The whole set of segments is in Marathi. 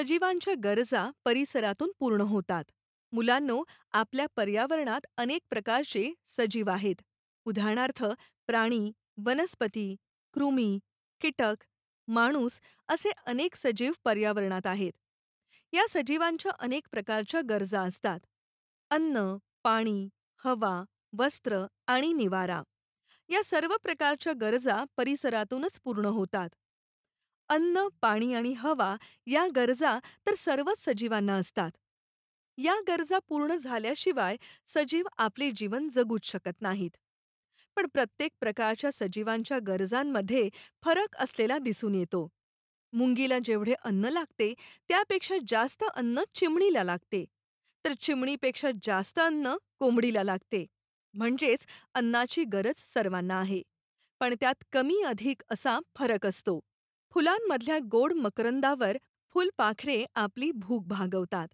सजीवांच्या गरजा परिसरातून पूर्ण होतात. मुलांनो आपल्या पर्यावरणात अनेक प्रकारचे सजीव आहेत. उदाहरणार्थ प्राणी वनस्पती कृमी कीटक माणूस असे अनेक सजीव पर्यावरणात आहेत. या सजीवांच्या अनेक प्रकारच्या गरजा असतात. अन्न पाणी हवा वस्त्र आणि निवारा. या सर्व प्रकारच्या गरजा परिसरातूनच पूर्ण होतात. अन्न पाणी आणि हवा या गरजा तर सर्वच सजीवांना असतात. या गरजा पूर्ण झाल्याशिवाय सजीव आपले जीवन जगूच शकत नाहीत. पण प्रत्येक प्रकारच्या सजीवांच्या गरजांमध्ये फरक असलेला दिसून येतो. मुंगीला जेवढे अन्न लागते त्यापेक्षा जास्त अन्न चिमणीला लागते. तर चिमणीपेक्षा जास्त अन्न कोंबडीला लागते. म्हणजेच अन्नाची गरज सर्वांना आहे. पण त्यात कमी अधिक असा फरक असतो. फुलांमधल्या गोड मकरंदावर फुलपाखरे आपली भूक भागवतात.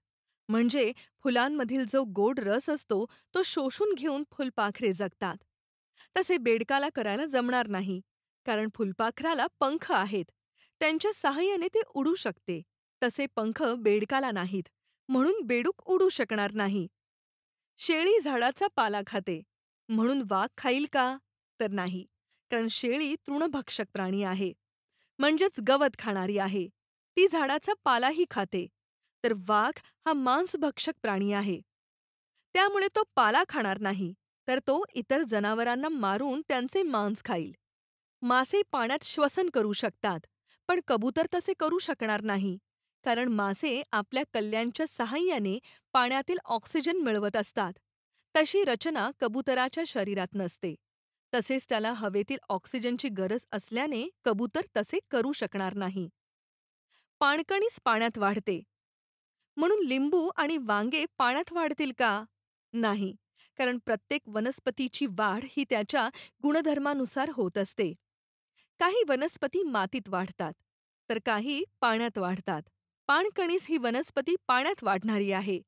म्हणजे फुलांमधील जो गोड रस असतो तो शोषून घेऊन फुलपाखरे जगतात. तसे बेडकाला करायला जमणार नाही कारण फुलपाखराला पंख आहेत. त्यांच्या सहाय्याने ते उडू शकते. तसे पंख बेडकाला नाहीत म्हणून बेडूक उडू शकणार नाही. शेळी झाडाचा पाला खाते म्हणून वाघ खाईल का? तर नाही कारण शेळी तृणभक्षक प्राणी आहे. म्हणजेच गवत खाणारी आहे. ती झाडाचा पालाही खाते. तर वाघ हा मांसभक्षक प्राणी आहे. त्यामुळे तो पाला खाणार नाही तर तो इतर जनावरांना मारून त्यांचे मांस खाईल. मासे पाण्यात श्वसन करू शकतात पण कबूतर तसे करू शकणार नाही कारण मासे आपल्या कल्ल्यांच्या सहाय्याने पाण्यातील ऑक्सिजन मिळवत असतात. तशी रचना कबुतराच्या शरीरात नसते. तसेच त्याला हवेतील ऑक्सिजनची गरज असल्याने कबूतर तसे करू शकणार नाही. पाणकणीस पाण्यात वाढते. म्हणून लिंबू आणि वांगे पाण्यात वाढतील का? नाही कारण प्रत्येक वनस्पतीची वाढ ही त्याच्या गुणधर्मानुसार होत असते. काही वनस्पती मातीत वाढतात तर काही पाण्यात वाढतात. पाणकणीस ही वनस्पती पाण्यात वाढणारी आहे.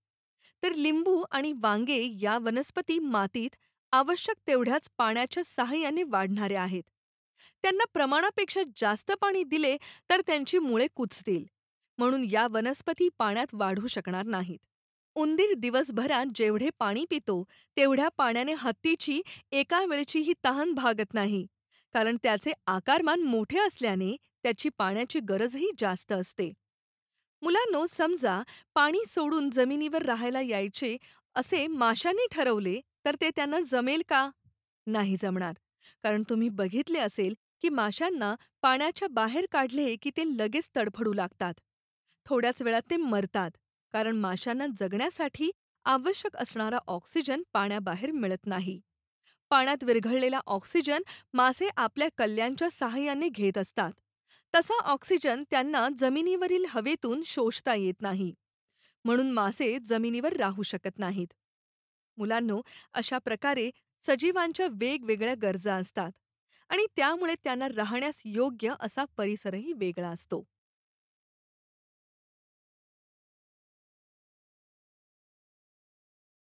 तर लिंबू आणि वांगे या वनस्पती मातीत आवश्यक तेवढ्याच पाण्याच्या सहाय्याने वाढणाऱ्या आहेत. त्यांना प्रमाणापेक्षा जास्त पाणी दिले तर त्यांची मुळे कुचतील म्हणून या वनस्पती पाण्यात वाढू शकणार नाहीत. उंदीर दिवसभरात जेवढे पाणी पितो तेवढ्या पाण्याने हत्तीची एका वेळचीही तहान भागत नाही. कारण त्याचे आकारमान मोठे असल्याने त्याची पाण्याची गरजही जास्त असते. मुलांनो समजा पाणी सोडून जमिनीवर राहायला यायचे असे माशांनी ठरवले तर ते त्यांना जमेल का? नाही जमणार. कारण तुम्ही बघितले असेल की माशांना पाण्याच्या बाहेर काढले की ते लगेच तडफडू लागतात. थोड्याच वेळात ते मरतात कारण माशांना जगण्यासाठी आवश्यक असणारा ऑक्सिजन पाण्याबाहेर मिळत नाही. पाण्यात विरघळलेला ऑक्सिजन मासे आपल्या कल्याणच्या सहाय्याने घेत असतात. तसा ऑक्सिजन त्यांना जमिनीवरील हवेतून शोषता येत नाही. म्हणून मासे जमिनीवर राहू शकत नाहीत. मुलांनो अशा प्रकारे सजीवांच्या वेगवेगळ्या गरजा असतात आणि त्यामुळे त्यांना राहण्यास योग्य असा परिसरही वेगळा असतो.